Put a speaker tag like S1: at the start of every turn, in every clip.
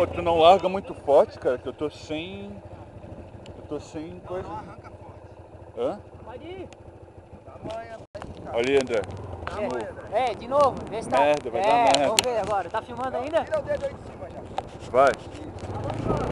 S1: Pô, tu não larga muito forte, cara, que eu tô sem. Eu tô sem coisa.
S2: Não arranca forte.
S1: Hã?
S3: Pode ir.
S2: Tamanha,
S1: Olha aí, André.
S3: É, de novo, vê se tá.
S1: Merda, vai
S3: é,
S1: dar merda.
S3: Vamos ver agora. Tá filmando ainda?
S2: Tira o dedo aí de cima já.
S1: Vai.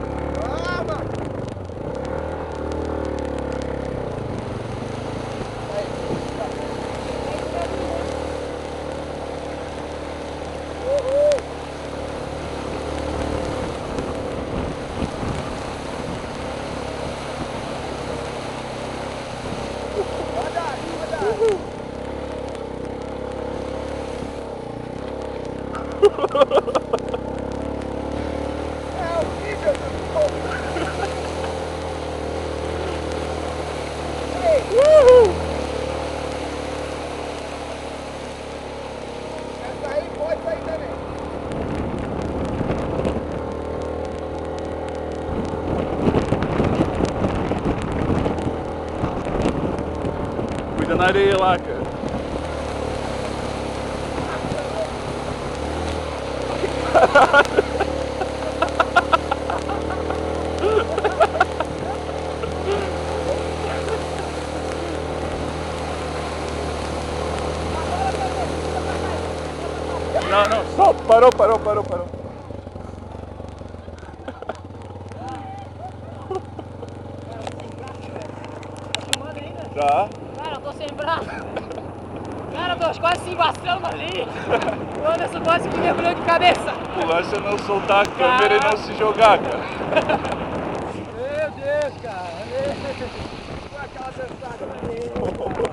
S1: Na areia lá, cara. Não, não, solta, parou, parou, parou, parou.
S3: Tá filmando ainda?
S1: Tá.
S3: Cara, eu tô sem braço. Tô quase se embaçando ali. O Anderson quase que mergulhou de cabeça.
S1: O lance é não soltar a câmera e não se jogar, cara.
S2: Meu Deus, cara. Aquela dançada.